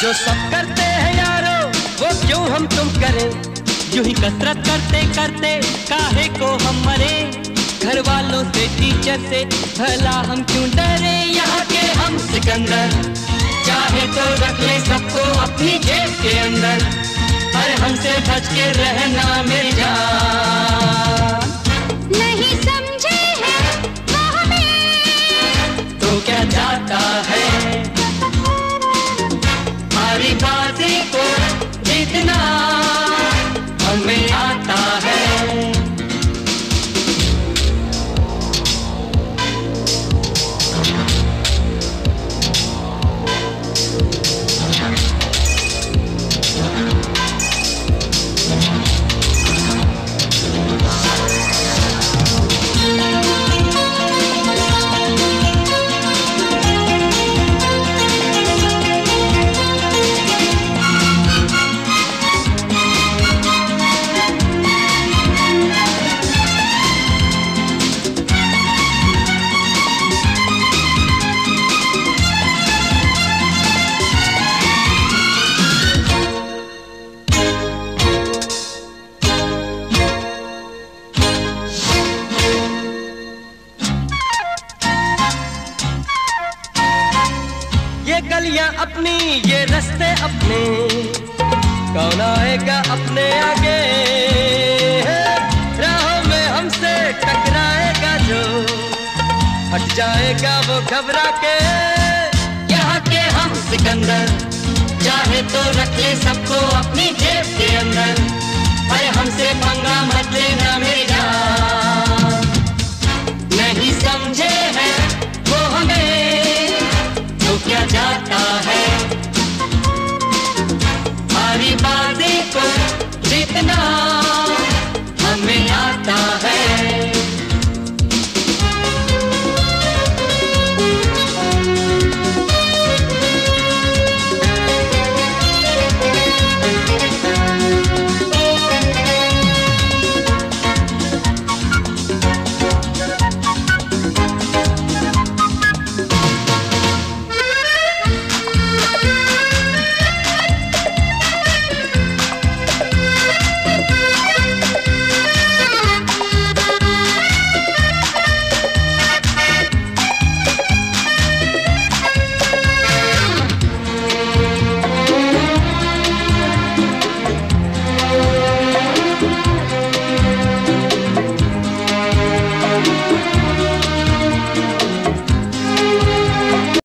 जो सब करते हैं यारो, वो क्यों हम तुम करें? यूँ ही कसरत करते करते काहे को हम मरे? घर वालों से टीचर से, भला हम क्यों डरे? यहाँ के हम सिकंदर, चाहे तो रख ले सबको अपनी जेब के अंदर पर हमसे बच के रहना मेरी जान। गलियाँ अपनी, ये रस्ते अपने। कौन आएगा अपने आगे? राहों में हमसे टकराएगा जो। हट जाएगा वो घबरा के। यहाँ के हम सिकंदर, चाहे तो रख ले सबको अपनी जेब के अंदर। अरे हमसे पंगा मत लेना मेरी